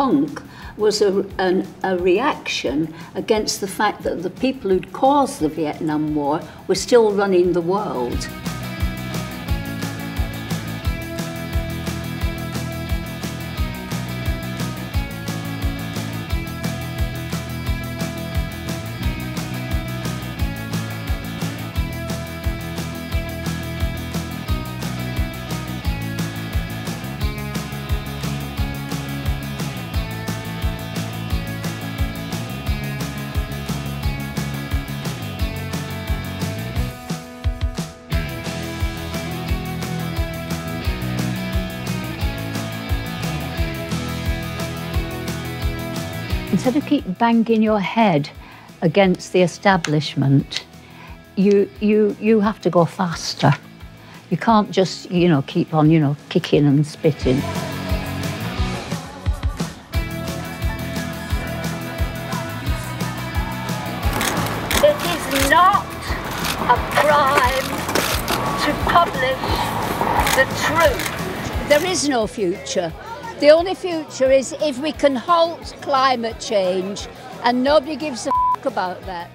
punk was a, an, a reaction against the fact that the people who'd caused the Vietnam War were still running the world. Instead of keep banging your head against the establishment, you, you, you have to go faster. You can't just, you know, keep on, you know, kicking and spitting. It is not a crime to publish the truth. There is no future. The only future is if we can halt climate change, and nobody gives a about that.